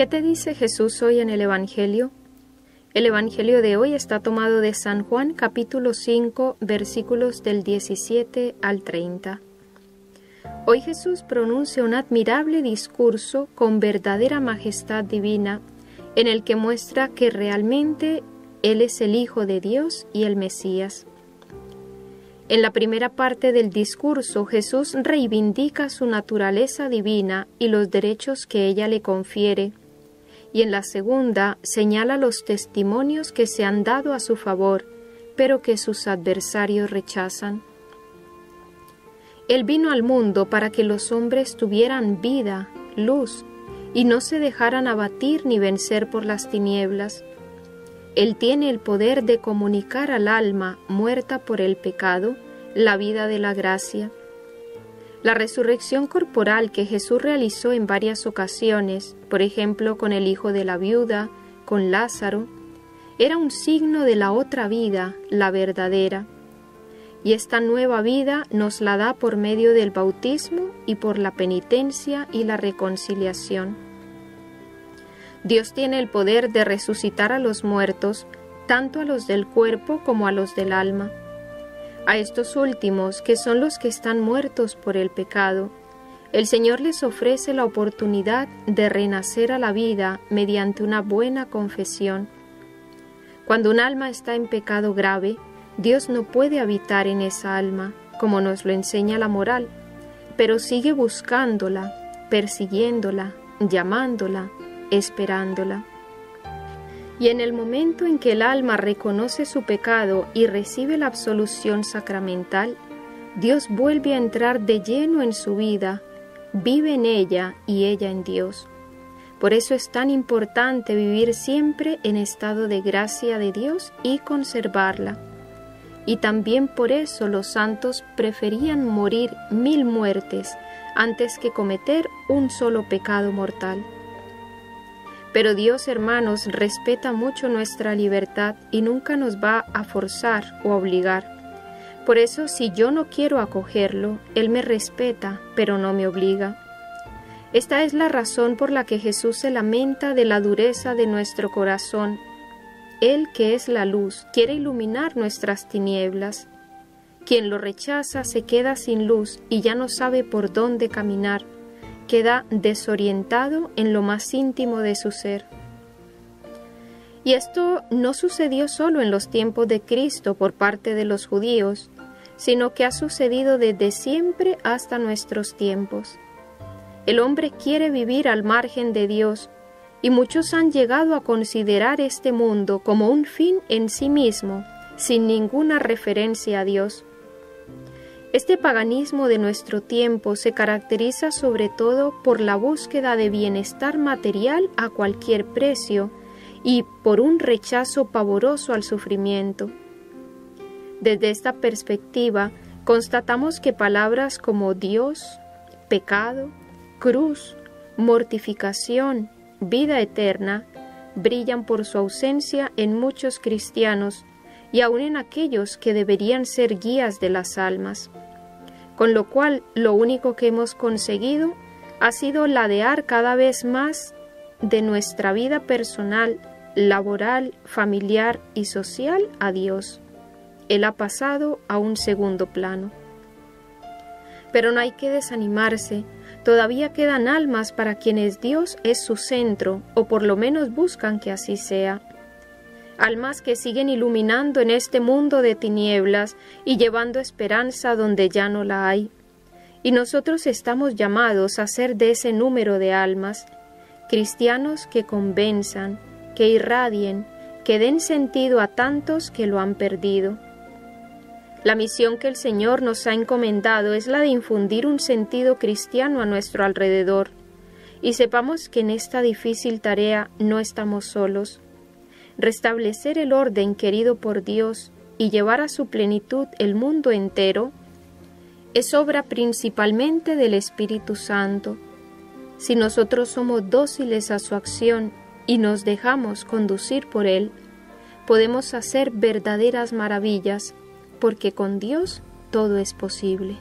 ¿Qué te dice Jesús hoy en el Evangelio? El Evangelio de hoy está tomado de San Juan capítulo 5 versículos del 17 al 30. Hoy Jesús pronuncia un admirable discurso con verdadera majestad divina en el que muestra que realmente Él es el Hijo de Dios y el Mesías. En la primera parte del discurso, Jesús reivindica su naturaleza divina y los derechos que ella le confiere, y en la segunda señala los testimonios que se han dado a su favor, pero que sus adversarios rechazan. Él vino al mundo para que los hombres tuvieran vida, luz, y no se dejaran abatir ni vencer por las tinieblas. Él tiene el poder de comunicar al alma muerta por el pecado la vida de la gracia. La resurrección corporal que Jesús realizó en varias ocasiones, por ejemplo con el hijo de la viuda, con Lázaro, era un signo de la otra vida, la verdadera. Y esta nueva vida nos la da por medio del bautismo y por la penitencia y la reconciliación. Dios tiene el poder de resucitar a los muertos, tanto a los del cuerpo como a los del alma. A estos últimos, que son los que están muertos por el pecado, el Señor les ofrece la oportunidad de renacer a la vida mediante una buena confesión. Cuando un alma está en pecado grave, Dios no puede habitar en esa alma, como nos lo enseña la moral, pero sigue buscándola, persiguiéndola, llamándola, esperándola. Y en el momento en que el alma reconoce su pecado y recibe la absolución sacramental, Dios vuelve a entrar de lleno en su vida, vive en ella y ella en Dios. Por eso es tan importante vivir siempre en estado de gracia de Dios y conservarla. Y también por eso los santos preferían morir mil muertes antes que cometer un solo pecado mortal. Pero Dios, hermanos, respeta mucho nuestra libertad y nunca nos va a forzar o obligar. Por eso, si yo no quiero acogerlo, Él me respeta, pero no me obliga. Esta es la razón por la que Jesús se lamenta de la dureza de nuestro corazón. Él, que es la luz, quiere iluminar nuestras tinieblas. Quien lo rechaza se queda sin luz y ya no sabe por dónde caminar queda desorientado en lo más íntimo de su ser. Y esto no sucedió solo en los tiempos de Cristo por parte de los judíos, sino que ha sucedido desde siempre hasta nuestros tiempos. El hombre quiere vivir al margen de Dios, y muchos han llegado a considerar este mundo como un fin en sí mismo, sin ninguna referencia a Dios. Este paganismo de nuestro tiempo se caracteriza sobre todo por la búsqueda de bienestar material a cualquier precio y por un rechazo pavoroso al sufrimiento. Desde esta perspectiva, constatamos que palabras como Dios, pecado, cruz, mortificación, vida eterna, brillan por su ausencia en muchos cristianos y aun en aquellos que deberían ser guías de las almas con lo cual lo único que hemos conseguido ha sido ladear cada vez más de nuestra vida personal, laboral, familiar y social a Dios. Él ha pasado a un segundo plano. Pero no hay que desanimarse, todavía quedan almas para quienes Dios es su centro, o por lo menos buscan que así sea almas que siguen iluminando en este mundo de tinieblas y llevando esperanza donde ya no la hay. Y nosotros estamos llamados a ser de ese número de almas, cristianos que convenzan, que irradien, que den sentido a tantos que lo han perdido. La misión que el Señor nos ha encomendado es la de infundir un sentido cristiano a nuestro alrededor, y sepamos que en esta difícil tarea no estamos solos restablecer el orden querido por Dios y llevar a su plenitud el mundo entero, es obra principalmente del Espíritu Santo. Si nosotros somos dóciles a su acción y nos dejamos conducir por Él, podemos hacer verdaderas maravillas, porque con Dios todo es posible.